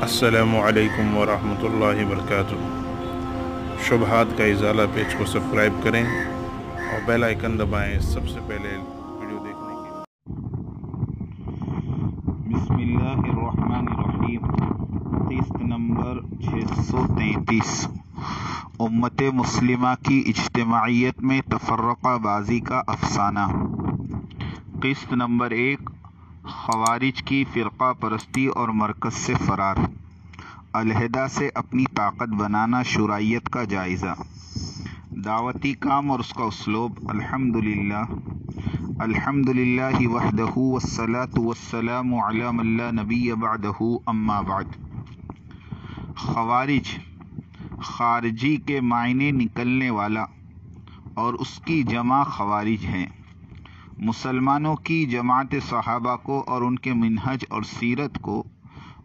السلام علیکم ورحمۃ اللہ وبرکاتہ۔ شبہات کا ازالہ پیج کو سبسکرائب کریں اور بیل آئیکن دبائیں سب سے پہلے ویڈیو دیکھنے کے لیے۔ بسم اللہ الرحمن الرحیم۔ قسط نمبر 633 امت مسلمہ کی اجتماعیت میں تفرقہ بازی کا افسانہ۔ قسط نمبر ایک۔ خوارج کی فرقہ پرستی اور مرکز سے فرار۔ علیحدہ سے اپنی طاقت بنانا شرائیت کا جائزہ۔ دعوتی کام اور اس کا اسلوب۔ الحمد للہ الحمد للہ وحدہ والصلاة والسلام علی من لا نبی بعدہ اما بعد۔ خوارج۔ خارجی کے معنی نکلنے والا۔ اور اس کی جمع خوارج ہیں۔ مسلمانوں کی جماعت صحابہ کو اور ان کے منہج اور سیرت کو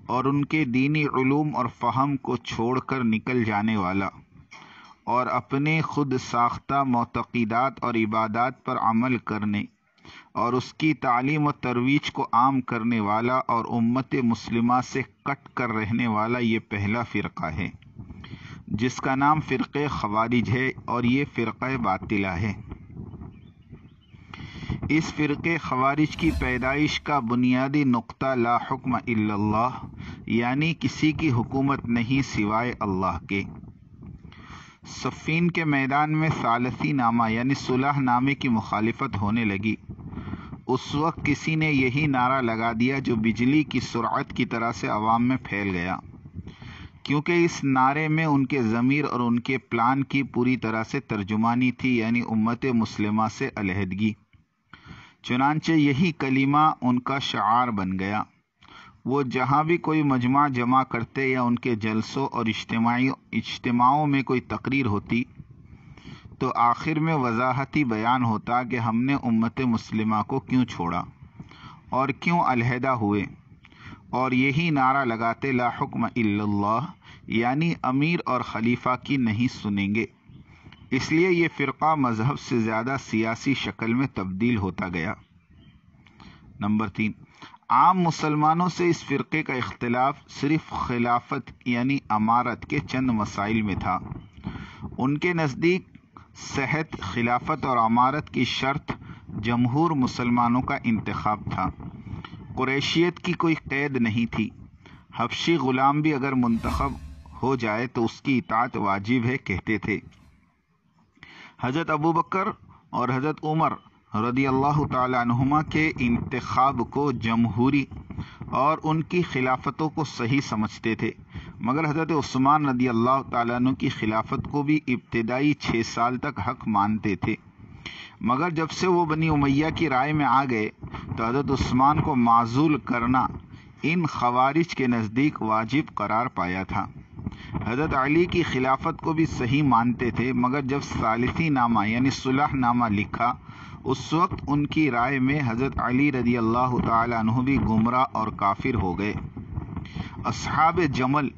اور ان کے دینی علوم اور فہم کو چھوڑ کر نکل جانے والا اور اپنے خود ساختہ معتقدات اور عبادات پر عمل کرنے اور اس کی تعلیم و ترویج کو عام کرنے والا اور امت مسلمہ سے کٹ کر رہنے والا یہ پہلا فرقہ ہے، جس کا نام فرقہ خوارج ہے اور یہ فرقہ باطلہ ہے۔ اس فرقے خوارج کی پیدائش کا بنیادی نقطہ لا حکم الا اللہ یعنی کسی کی حکومت نہیں سوائے اللہ کے۔ صفین کے میدان میں ثالثی نامہ یعنی صلح نامے کی مخالفت ہونے لگی۔ اس وقت کسی نے یہی نعرہ لگا دیا جو بجلی کی سرعت کی طرح سے عوام میں پھیل گیا۔ کیونکہ اس نعرے میں ان کے ضمیر اور ان کے پلان کی پوری طرح سے ترجمانی تھی یعنی امت مسلمہ سے علیحدگی۔ چنانچہ یہی کلمہ ان کا شعار بن گیا۔ وہ جہاں بھی کوئی مجمع جمع کرتے یا ان کے جلسوں اور اجتماعی اجتماعوں میں کوئی تقریر ہوتی، تو آخر میں وضاحتی بیان ہوتا کہ ہم نے امت مسلمہ کو کیوں چھوڑا اور کیوں علیحدہ ہوئے۔ اور یہی نعرہ لگاتے لا حکم الا اللہ یعنی امیر اور خلیفہ کی نہیں سنیں گے۔ اس لیے یہ فرقہ مذہب سے زیادہ سیاسی شکل میں تبدیل ہوتا گیا۔ نمبر تین، عام مسلمانوں سے اس فرقے کا اختلاف صرف خلافت یعنی امارت کے چند مسائل میں تھا۔ ان کے نزدیک صحت، خلافت اور امارت کی شرط جمہور مسلمانوں کا انتخاب تھا۔ قریشیت کی کوئی قید نہیں تھی۔ حفشی غلام بھی اگر منتخب ہو جائے تو اس کی اطاعت واجب ہے کہتے تھے۔ حضرت ابو بکر اور حضرت عمر رضی اللہ تعالی عنہما کے انتخاب کو جمہوری اور ان کی خلافتوں کو صحیح سمجھتے تھے۔ مگر حضرت عثمان رضی اللہ تعالیٰ عنہ کی خلافت کو بھی ابتدائی چھ سال تک حق مانتے تھے۔ مگر جب سے وہ بنی امیہ کی رائے میں آ گئے تو حضرت عثمان کو معزول کرنا ان خوارج کے نزدیک واجب قرار پایا تھا۔ حضرت علی کی خلافت کو بھی صحیح مانتے تھے، مگر جب ثالثی نامہ یعنی صلح نامہ لکھا، اس وقت ان کی رائے میں حضرت علی رضی اللہ تعالی عنہ بھی گمراہ اور کافر ہو گئے۔ اصحاب جمل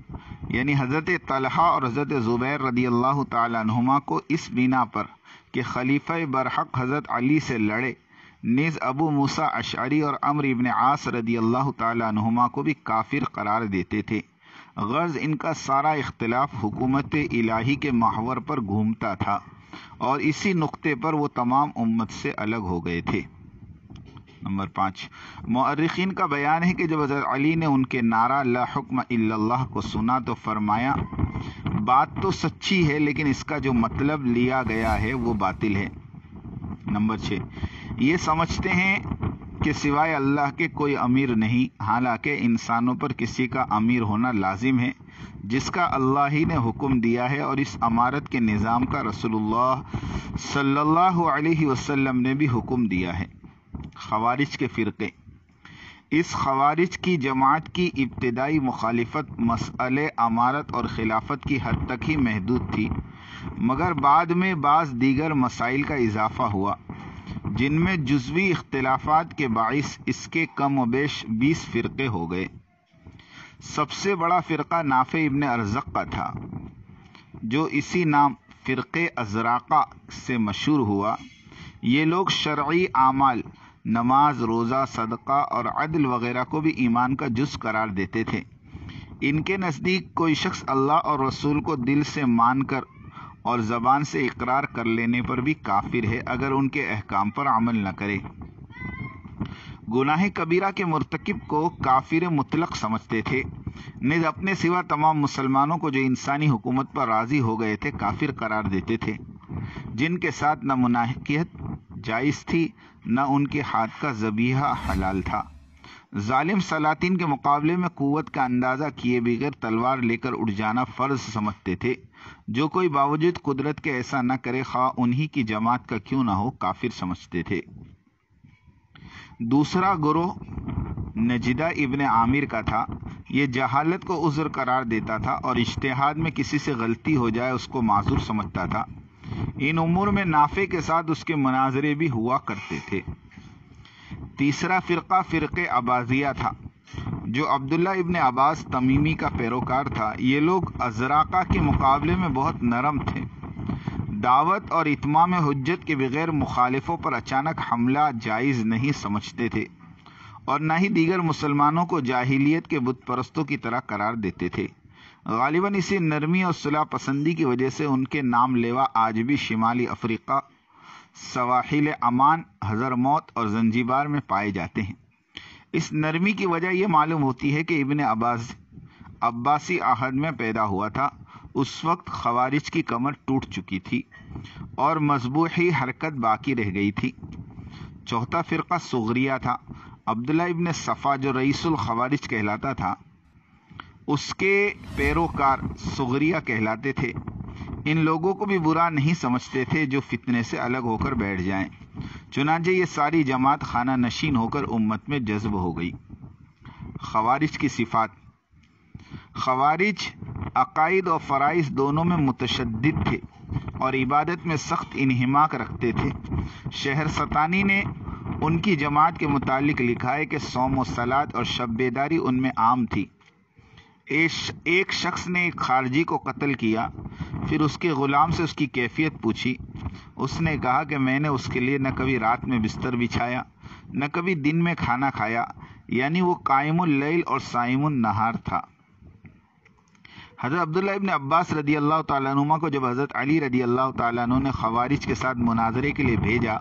یعنی حضرت طلحہ اور حضرت زبیر رضی اللہ تعالی عنہما کو اس بنا پر کہ خلیفہ برحق حضرت علی سے لڑے، نیز ابو موسا اشعری اور امر ابن عاص رضی اللہ تعالی عنہما کو بھی کافر قرار دیتے تھے۔ غرض ان کا سارا اختلاف حکومت الہی کے محور پر گھومتا تھا اور اسی نقطے پر وہ تمام امت سے الگ ہو گئے تھے۔ نمبر پانچ مورخین کا بیان ہے کہ جب حضرت علی نے ان کے نعرہ لا حکم الا اللہ کو سنا تو فرمایا، بات تو سچی ہے لیکن اس کا جو مطلب لیا گیا ہے وہ باطل ہے۔ نمبر چھ، یہ سمجھتے ہیں کہ سوائے اللہ کے کوئی امیر نہیں، حالانکہ انسانوں پر کسی کا امیر ہونا لازم ہے، جس کا اللہ ہی نے حکم دیا ہے اور اس امارت کے نظام کا رسول اللہ صلی اللہ علیہ وسلم نے بھی حکم دیا ہے۔ خوارج کے فرقے۔ اس خوارج کی جماعت کی ابتدائی مخالفت مسئلہ امارت اور خلافت کی حد تک ہی محدود تھی، مگر بعد میں بعض دیگر مسائل کا اضافہ ہوا۔ جن میں جزوی اختلافات کے باعث اس کے کم و بیش بیس فرقے ہو گئے۔ سب سے بڑا فرقہ نافع ابن ارزق کا تھا، جو اسی نام فرقے ازراقہ سے مشہور ہوا۔ یہ لوگ شرعی اعمال، نماز، روزہ، صدقہ اور عدل وغیرہ کو بھی ایمان کا جز قرار دیتے تھے۔ ان کے نزدیک کوئی شخص اللہ اور رسول کو دل سے مان کر اور زبان سے اقرار کر لینے پر بھی کافر ہے اگر ان کے احکام پر عمل نہ کرے۔ گناہ کبیرہ کے مرتکب کو کافر مطلق سمجھتے تھے۔ نز اپنے سوا تمام مسلمانوں کو جو انسانی حکومت پر راضی ہو گئے تھے، کافر قرار دیتے تھے۔ جن کے ساتھ نہ مناحقیت جائز تھی، نہ ان کے ہاتھ کا زبیحہ حلال تھا۔ ظالم سلاطین کے مقابلے میں قوت کا اندازہ کیے بغیر تلوار لے کر اٹھ جانا فرض سمجھتے تھے۔ جو کوئی باوجود قدرت کے ایسا نہ کرے، خواہ انہی کی جماعت کا کیوں نہ ہو، کافر سمجھتے تھے۔ دوسرا گروہ نجدہ ابن عامر کا تھا۔ یہ جہالت کو عذر قرار دیتا تھا اور اشتہاد میں کسی سے غلطی ہو جائے، اس کو معذور سمجھتا تھا۔ ان امور میں نافع کے ساتھ اس کے مناظرے بھی ہوا کرتے تھے۔ تیسرا فرقہ فرق عبازیہ تھا، جو عبداللہ ابن عباس تمیمی کا پیروکار تھا۔ یہ لوگ ازراقہ کے مقابلے میں بہت نرم تھے۔ دعوت اور اتمام حجت کے بغیر مخالفوں پر اچانک حملہ جائز نہیں سمجھتے تھے اور نہ ہی دیگر مسلمانوں کو جاہلیت کے بت پرستوں کی طرح قرار دیتے تھے۔ غالباً اسی نرمی اور صلاح پسندی کی وجہ سے ان کے نام لیوا آج بھی شمالی افریقہ سواحل امان، حضر موت اور زنجیبار میں پائے جاتے ہیں۔ اس نرمی کی وجہ یہ معلوم ہوتی ہے کہ ابن عباس، عباسی عہد میں پیدا ہوا تھا۔ اس وقت خوارج کی کمر ٹوٹ چکی تھی اور مضبوحی حرکت باقی رہ گئی تھی۔ چوتھا فرقہ سغریہ تھا۔ عبداللہ ابن صفا جو رئیس الخوارج کہلاتا تھا، اس کے پیروکار سغریہ کہلاتے تھے۔ ان لوگوں کو بھی برا نہیں سمجھتے تھے جو فتنے سے الگ ہو کر بیٹھ جائیں۔ چنانچہ یہ ساری جماعت خانہ نشین ہو کر امت میں جذب ہو گئی۔ خوارج کی صفات۔ خوارج عقائد اور فرائض دونوں میں متشدد تھے اور عبادت میں سخت انہماک رکھتے تھے۔ شہر ستانی نے ان کی جماعت کے متعلق لکھا ہے کہ سوم و سلاد اور شب بیداری ان میں عام تھی۔ ایک شخص نے ایک خارجی کو قتل کیا، پھر اس کے غلام سے اس کی کیفیت پوچھی۔ اس نے کہا کہ میں نے اس کے لیے نہ کبھی رات میں بستر بچھایا، نہ کبھی دن میں کھانا کھایا یعنی وہ قائم اللیل اور سائم النہار تھا۔ حضرت عبداللہ ابن عباس رضی اللہ تعالیٰ نما کو جب حضرت علی رضی اللہ تعالیٰ عنہ نے خوارج کے ساتھ مناظرے کے لیے بھیجا،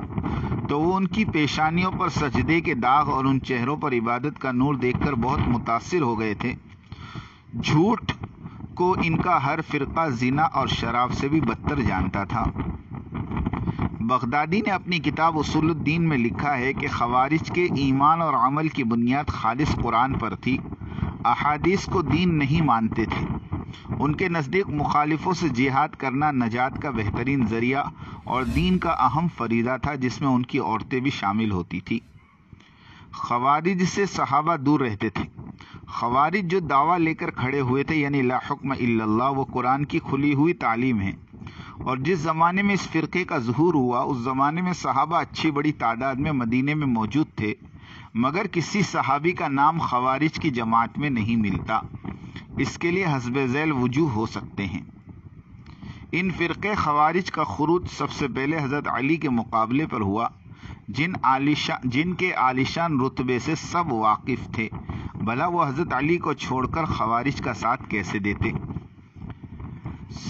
تو وہ ان کی پیشانیوں پر سجدے کے داغ اور ان چہروں پر عبادت کا نور دیکھ کر بہت متاثر ہو گئے تھے۔ جھوٹ کو ان کا ہر فرقہ زنا اور شراب سے بھی بدتر جانتا تھا۔ بغدادی نے اپنی کتاب اصول الدین میں لکھا ہے کہ خوارج کے ایمان اور عمل کی بنیاد خالص قرآن پر تھی۔ احادیث کو دین نہیں مانتے تھے۔ ان کے نزدیک مخالفوں سے جہاد کرنا نجات کا بہترین ذریعہ اور دین کا اہم فریضہ تھا جس میں ان کی عورتیں بھی شامل ہوتی تھی خوارج سے صحابہ دور رہتے تھے۔ خوارج جو دعویٰ لے کر کھڑے ہوئے تھے یعنی لا حکم الا اللہ، وہ قرآن کی کھلی ہوئی تعلیم ہے۔ اور جس زمانے میں اس فرقے کا ظہور ہوا، اس زمانے میں صحابہ اچھی بڑی تعداد میں مدینے میں موجود تھے، مگر کسی صحابی کا نام خوارج کی جماعت میں نہیں ملتا۔ اس کے لیے حسب ذیل وجوہ ہو سکتے ہیں۔ ان فرقے خوارج کا خروج سب سے پہلے حضرت علی کے مقابلے پر ہوا، جن عالیشان جن کے عالیشان رتبے سے سب واقف تھے۔ بھلا وہ حضرت علی کو چھوڑ کر خوارج کا ساتھ کیسے دیتے؟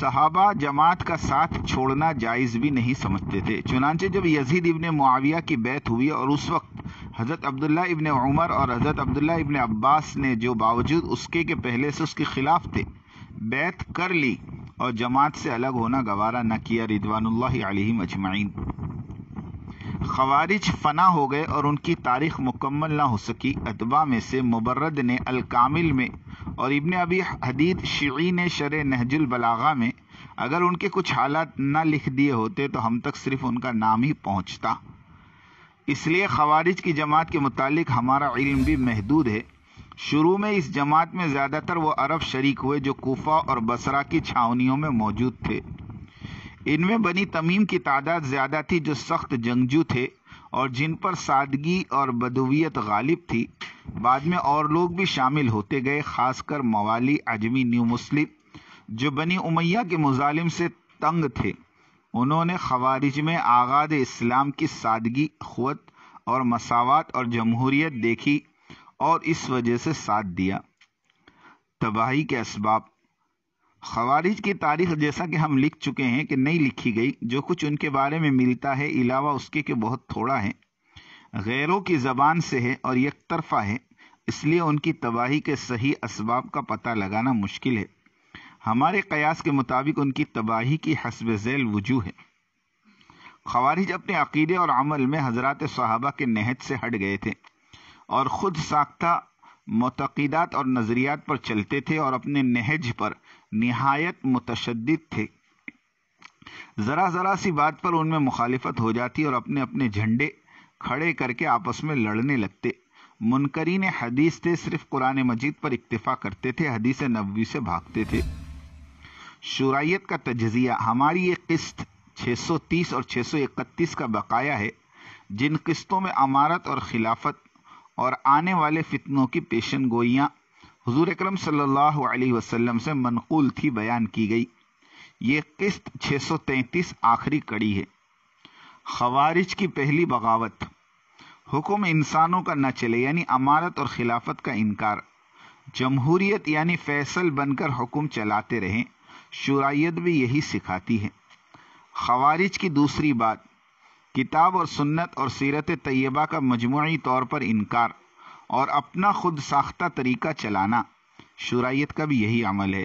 صحابہ جماعت کا ساتھ چھوڑنا جائز بھی نہیں سمجھتے تھے۔ چنانچہ جب یزید ابن معاویہ کی بیت ہوئی اور اس وقت حضرت عبداللہ ابن عمر اور حضرت عبداللہ ابن عباس نے جو باوجود اس کے کہ پہلے سے اس کے خلاف تھے بیت کر لی اور جماعت سے الگ ہونا گوارا نہ کیا ردوان اللہ علیہ مجمعین خوارج فنا ہو گئے اور ان کی تاریخ مکمل نہ ہو سکی۔ ادبا میں سے مبرد نے الکامل میں اور ابن ابی حدید شعی نے شر نہج البلاغا میں اگر ان کے کچھ حالات نہ لکھ دیے ہوتے تو ہم تک صرف ان کا نام ہی پہنچتا۔ اس لیے خوارج کی جماعت کے متعلق ہمارا علم بھی محدود ہے۔ شروع میں اس جماعت میں زیادہ تر وہ عرب شریک ہوئے جو کوفہ اور بسرا کی چھاونیوں میں موجود تھے۔ ان میں بنی تمیم کی تعداد زیادہ تھی جو سخت جنگجو تھے اور جن پر سادگی اور بدویت غالب تھی۔ بعد میں اور لوگ بھی شامل ہوتے گئے، خاص کر موالی عجمی نیو مسلم، جو بنی امیہ کے مظالم سے تنگ تھے۔ انہوں نے خوارج میں آغاز اسلام کی سادگی قوت اور مساوات اور جمہوریت دیکھی اور اس وجہ سے ساتھ دیا۔ تباہی کے اسباب خوارج کی تاریخ جیسا کہ ہم لکھ چکے ہیں کہ نہیں لکھی گئی، جو کچھ ان کے بارے میں ملتا ہے علاوہ اس کے کہ بہت تھوڑا ہے۔ غیروں کی زبان سے ہے اور یک طرفہ ہے، اس لیے ان کی تباہی کے صحیح اسباب کا پتہ لگانا مشکل ہے۔ ہمارے قیاس کے مطابق ان کی تباہی کی حسب ذیل وجوہ ہے۔ خوارج اپنے عقیدے اور عمل میں حضرات صحابہ کے نہج سے ہٹ گئے تھے اور خود ساختہ معتقدات اور نظریات پر چلتے تھے اور اپنے نہج پر نہایت متشدد تھے۔ ذرا ذرا سی بات پر ان میں مخالفت ہو جاتی اور اپنے اپنے جھنڈے کھڑے کر کے آپس میں لڑنے لگتے۔ منکرین حدیث تھے، صرف قرآن مجید پر اکتفا کرتے تھے، حدیث نبوی سے بھاگتے تھے۔ شرائط کا تجزیہ، ہماری یہ قسط چھ سو تیس اور چھ سو اکتیس کا بقایا ہے، جن قسطوں میں امارت اور خلافت اور آنے والے فتنوں کی پیشن گوئیاں حضور اکرم صلی اللہ علیہ وسلم سے منقول تھی، بیان کی گئی۔ یہ قسط چھ سو تینتیس آخری کڑی ہے۔ خوارج کی پہلی بغاوت۔ حکم انسانوں کا نہ چلے یعنی امارت اور خلافت کا انکار۔ جمہوریت یعنی فیصل بن کر حکم چلاتے رہیں۔ شرائط بھی یہی سکھاتی ہے خوارج کی دوسری بات۔ کتاب اور سنت اور سیرت طیبہ کا مجموعی طور پر انکار اور اپنا خود ساختہ طریقہ چلانا۔ شرائط کا بھی یہی عمل ہے۔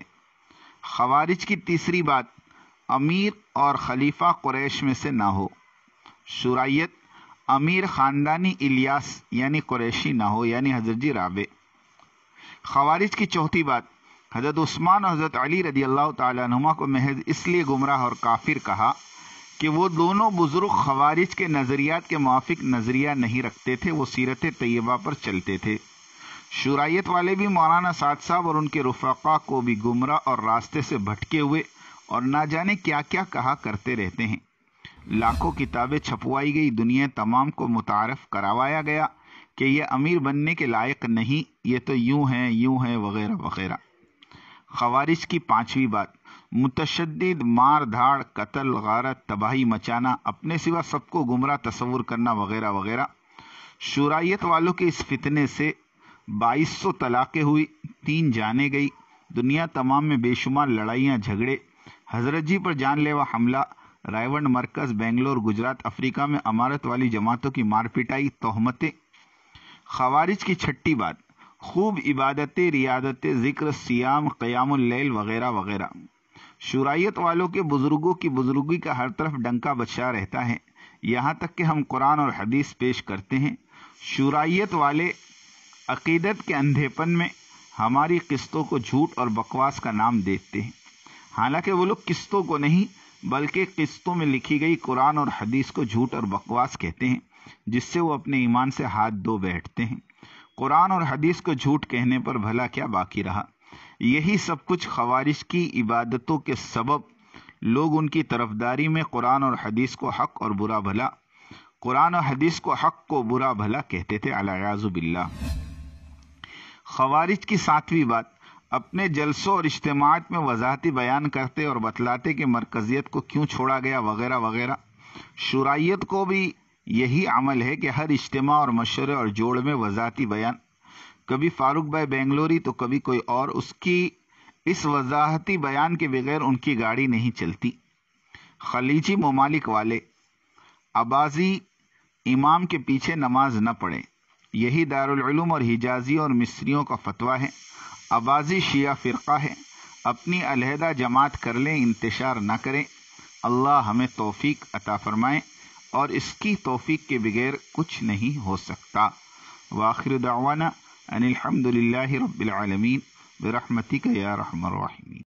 خوارج کی تیسری بات، امیر اور خلیفہ قریش میں سے نہ ہو۔ شرائط امیر خاندانی الیاس یعنی قریشی نہ ہو یعنی حضرت جی رابع۔ خوارج کی چوتھی بات، حضرت عثمان اور حضرت علی رضی اللہ تعالیٰ نما کو محض اس لیے گمراہ اور کافر کہا کہ وہ دونوں بزرگ خوارج کے نظریات کے موافق نظریہ نہیں رکھتے تھے، وہ سیرت طیبہ پر چلتے تھے۔ شرائط والے بھی مولانا سعد صاحب اور ان کے رفقا کو بھی گمراہ اور راستے سے بھٹکے ہوئے اور نہ جانے کیا کیا کہا کرتے رہتے ہیں۔ لاکھوں کتابیں چھپوائی گئی، دنیا تمام کو متعارف کروایا گیا کہ یہ امیر بننے کے لائق نہیں، یہ تو یوں ہیں یوں ہیں، وغیرہ وغیرہ۔ خوارش کی پانچویں بات۔ متشدد مار دھاڑ، قتل، غارت، تباہی، مچانا، اپنے سوا سب کو گمراہ تصور کرنا وغیرہ وغیرہ۔ شرائط والوں کے اس فتنے سے بائیس سو طلاقیں ہوئی، تین جانے گئی۔ دنیا تمام میں بے شمار لڑائیاں جھگڑے۔ حضرت جی پر جان لیوا حملہ۔ رائے مرکز، بنگلور، گجرات، افریقہ میں امارت والی جماعتوں کی مار پٹائی تہمتیں۔ خوارج کی چھٹی بات۔ خوب عبادت ریادت ذکر سیام قیام اللیل وغیرہ وغیرہ۔ شرائط والوں کے بزرگوں کی بزرگی کا ہر طرف ڈنکا بچا رہتا ہے۔ یہاں تک کہ ہم قرآن اور حدیث پیش کرتے ہیں۔ شرائط والے عقیدت کے اندھے پن میں ہماری قسطوں کو جھوٹ اور بکواس کا نام دیتے ہیں۔ حالانکہ وہ لوگ قسطوں کو نہیں، بلکہ قسطوں میں لکھی گئی قرآن اور حدیث کو جھوٹ اور بکواس کہتے ہیں، جس سے وہ اپنے ایمان سے ہاتھ دو بیٹھتے ہیں۔ قرآن اور حدیث کو جھوٹ کہنے پر بھلا کیا باقی رہا؟ یہی سب کچھ خوارش کی عبادتوں کے سبب لوگ ان کی طرفداری میں قرآن اور حدیث کو حق اور برا بھلا، قرآن اور حدیث کو حق کو برا بھلا کہتے تھے علیہ باللہ۔ خوارج کی ساتویں بات، اپنے جلسوں اور اجتماعات میں وضاحتی بیان کرتے اور بتلاتے کہ مرکزیت کو کیوں چھوڑا گیا وغیرہ وغیرہ۔ شرائط کو بھی یہی عمل ہے کہ ہر اجتماع اور مشورے اور جوڑ میں وضاحتی بیان۔ کبھی فاروق بھائی بنگلوری تو کبھی کوئی اور، اس کی اس وضاحتی بیان کے بغیر ان کی گاڑی نہیں چلتی۔ خلیجی ممالک والے عبازی امام کے پیچھے نماز نہ پڑھیں۔ یہی دارالعلوم اور حجازی اور مصریوں کا فتویٰ ہے۔ عبازی شیعہ فرقہ ہے۔ اپنی علیحدہ جماعت کر لیں، انتشار نہ کریں۔ اللہ ہمیں توفیق عطا فرمائیں اور اس کی توفیق کے بغیر کچھ نہیں ہو سکتا۔ واخر دعوانا أن الحمد لله رب العالمين برحمتك يا رحم الراحمين.